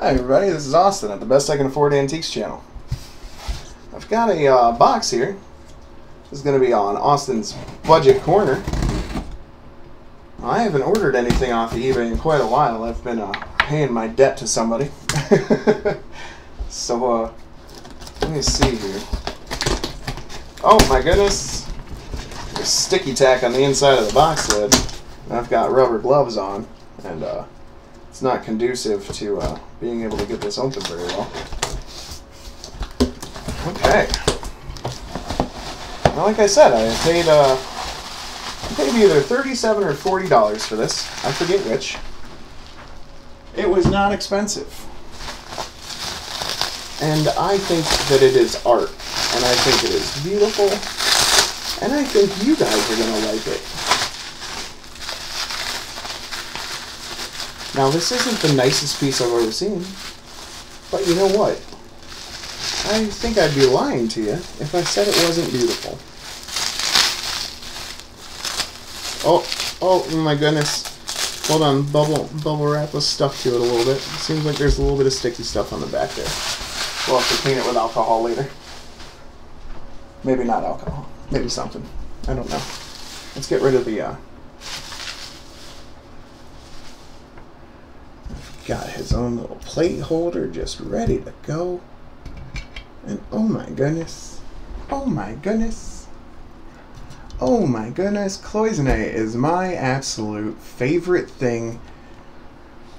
Hi everybody, this is Austin at the Best I Can Afford Antiques channel. I've got a uh, box here. This is going to be on Austin's Budget Corner. I haven't ordered anything off of eBay in quite a while. I've been uh, paying my debt to somebody. so, uh, let me see here. Oh my goodness. There's sticky tack on the inside of the box lid. I've got rubber gloves on. And, uh, it's not conducive to uh, being able to get this open very well. Okay. Well, like I said, I paid uh, I paid either thirty-seven or forty dollars for this. I forget which. It was not expensive, and I think that it is art, and I think it is beautiful, and I think you guys are gonna like it. Now, this isn't the nicest piece I've ever seen, but you know what? I think I'd be lying to you if I said it wasn't beautiful. Oh, oh my goodness. Hold on, bubble bubble wrap was stuck to it a little bit. Seems like there's a little bit of sticky stuff on the back there. We'll have to clean it with alcohol later. Maybe not alcohol. Maybe something. I don't know. Let's get rid of the uh, got his own little plate holder just ready to go. And oh my goodness. Oh my goodness. Oh my goodness. Cloisonne is my absolute favorite thing.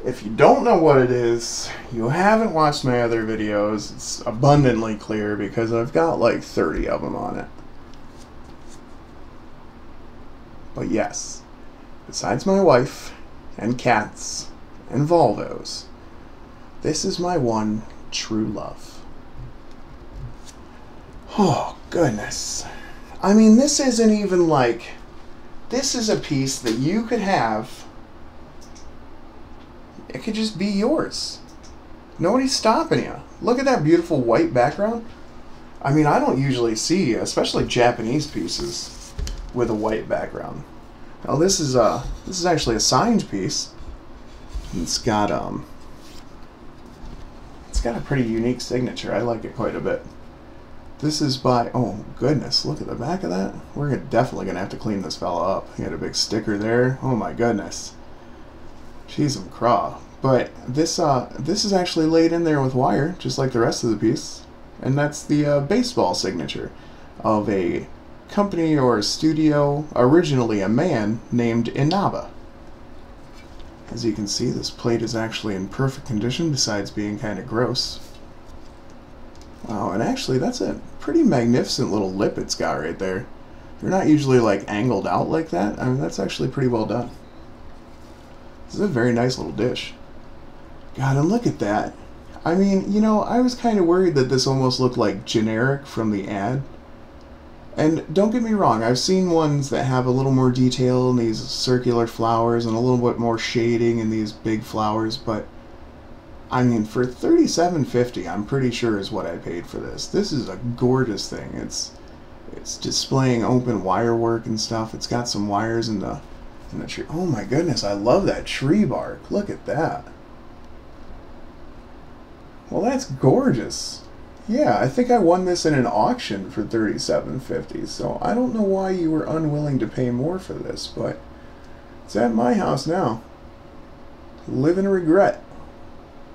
If you don't know what it is, you haven't watched my other videos, it's abundantly clear because I've got like 30 of them on it. But yes, besides my wife and cats, and Volvos. This is my one true love. Oh, goodness. I mean, this isn't even like. This is a piece that you could have. It could just be yours. Nobody's stopping you. Look at that beautiful white background. I mean, I don't usually see, especially Japanese pieces, with a white background. Now this is a this is actually a signed piece. It's got um it's got a pretty unique signature. I like it quite a bit. This is by oh goodness, look at the back of that. We're definitely gonna have to clean this fella up. He had a big sticker there. Oh my goodness. She's some craw. But this uh this is actually laid in there with wire, just like the rest of the piece. And that's the uh, baseball signature of a company or a studio, originally a man named Inaba. As you can see, this plate is actually in perfect condition besides being kind of gross. Wow, and actually that's a pretty magnificent little lip it's got right there. They're not usually like angled out like that. I mean, that's actually pretty well done. This is a very nice little dish. God, and look at that. I mean, you know, I was kind of worried that this almost looked like generic from the ad. And don't get me wrong, I've seen ones that have a little more detail in these circular flowers and a little bit more shading in these big flowers, but I mean, for thirty-seven fifty, I'm pretty sure is what I paid for this. This is a gorgeous thing. It's it's displaying open wire work and stuff. It's got some wires in the in the tree. Oh my goodness, I love that tree bark. Look at that. Well, that's gorgeous. Yeah, I think I won this in an auction for thirty-seven fifty. So I don't know why you were unwilling to pay more for this, but it's at my house now. Live in regret.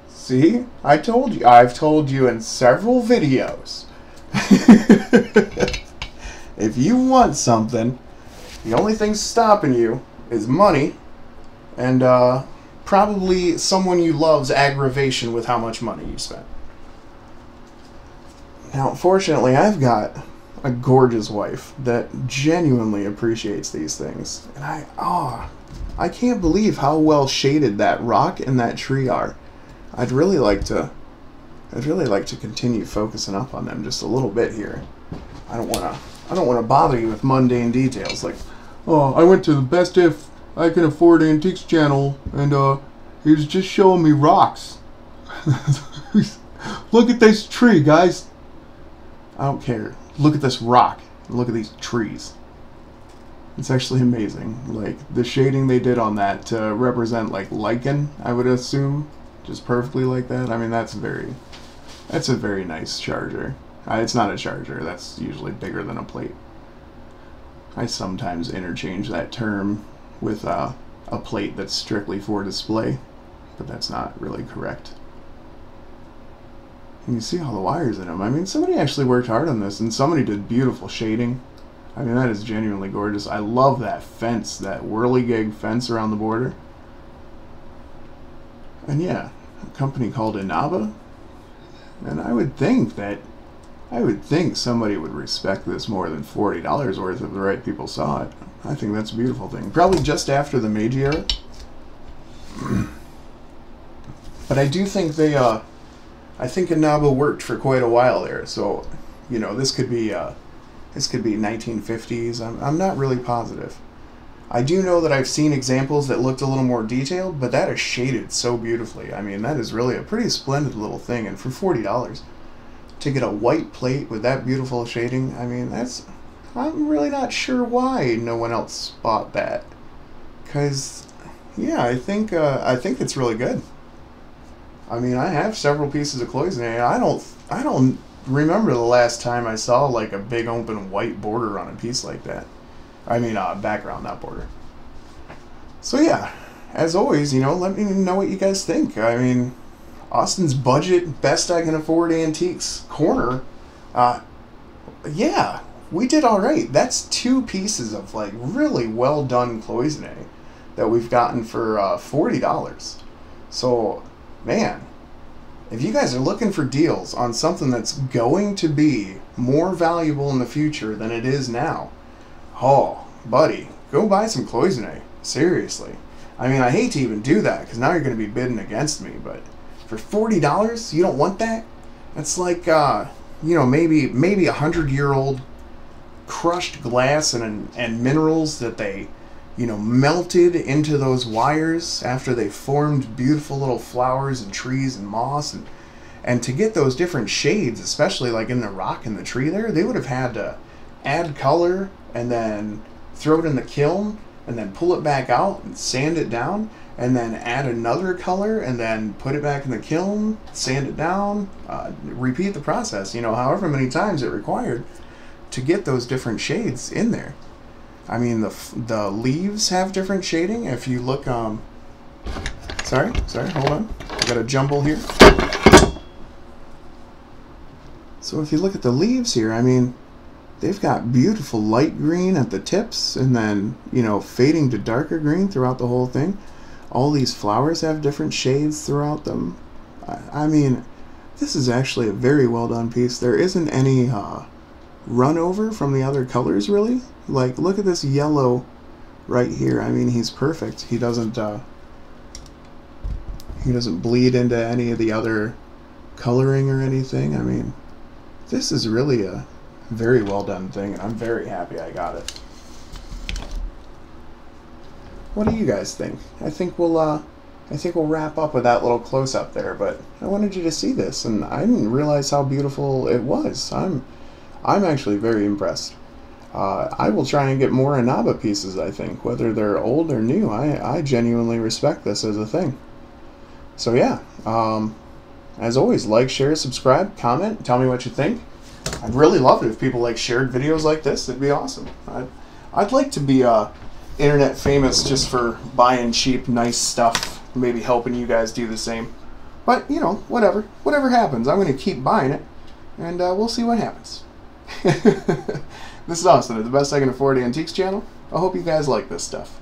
See, I told you. I've told you in several videos. if you want something, the only thing stopping you is money, and uh, probably someone you love's aggravation with how much money you spent. Now, fortunately, I've got a gorgeous wife that genuinely appreciates these things. And I, oh, I can't believe how well shaded that rock and that tree are. I'd really like to, I'd really like to continue focusing up on them just a little bit here. I don't want to, I don't want to bother you with mundane details like, oh, I went to the best if I can afford antiques channel and uh, he was just showing me rocks. Look at this tree, guys. I don't care. Look at this rock. Look at these trees. It's actually amazing. Like the shading they did on that to represent like lichen, I would assume, just perfectly like that. I mean, that's very, that's a very nice charger. Uh, it's not a charger. That's usually bigger than a plate. I sometimes interchange that term with uh, a plate that's strictly for display, but that's not really correct. You see all the wires in them. I mean, somebody actually worked hard on this, and somebody did beautiful shading. I mean, that is genuinely gorgeous. I love that fence, that whirligig fence around the border. And yeah, a company called Inaba. And I would think that, I would think somebody would respect this more than $40 worth if the right people saw it. I think that's a beautiful thing. Probably just after the Meiji era. but I do think they, uh, I think Inaba worked for quite a while there. So, you know, this could be, uh, this could be 1950s. I'm, I'm not really positive. I do know that I've seen examples that looked a little more detailed, but that is shaded so beautifully. I mean, that is really a pretty splendid little thing. And for $40, to get a white plate with that beautiful shading, I mean, that's... I'm really not sure why no one else bought that. Because, yeah, I think, uh, I think it's really good. I mean, I have several pieces of cloisonne. I don't, I don't remember the last time I saw like a big open white border on a piece like that. I mean, uh, background, not border. So yeah, as always, you know, let me know what you guys think. I mean, Austin's budget, best I can afford antiques corner. Uh, yeah, we did all right. That's two pieces of like really well done cloisonne that we've gotten for uh, forty dollars. So, man, if you guys are looking for deals on something that's going to be more valuable in the future than it is now, Oh, buddy, go buy some cloisonne. Seriously. I mean, I hate to even do that because now you're going to be bidding against me, but for forty dollars, you don't want that. That's like, uh, you know, maybe maybe a hundred year old crushed glass and and minerals that they, you know, melted into those wires after they formed beautiful little flowers and trees and moss and and to get those different shades, especially like in the rock and the tree there, they would have had to add color and then throw it in the kiln and then pull it back out and sand it down and then add another color and then put it back in the kiln, sand it down, uh, repeat the process, you know, however many times it required to get those different shades in there. I mean, the, the leaves have different shading. If you look, um, sorry, sorry, hold on. I got a jumble here. So if you look at the leaves here, I mean, they've got beautiful light green at the tips and then, you know, fading to darker green throughout the whole thing. All these flowers have different shades throughout them. I, mean, this is actually a very well done piece. There isn't any uh, run over from the other colors, really. Like, look at this yellow right here. I mean, he's perfect. He doesn't, uh, he doesn't bleed into any of the other coloring or anything. I mean, this is really a very well done thing, and I'm very happy I got it. What do you guys think? I think we'll uh, I think we'll wrap up with that little close up there, but I wanted you to see this, and I didn't realize how beautiful it was. I'm I'm actually very impressed. Uh, I will try and get more Inaba pieces, I think, whether they're old or new. I, I genuinely respect this as a thing. So yeah, um, as always, like, share, subscribe, comment, tell me what you think. I'd really love it if people like shared videos like this. It'd be awesome. I'd, I'd like to be uh, internet famous just for buying cheap, nice stuff. Maybe helping you guys do the same. But you know, whatever, whatever happens, I'm going to keep buying it, and uh, we'll see what happens. this is Austin at the Best I Can Afford Antiques channel. I hope you guys like this stuff.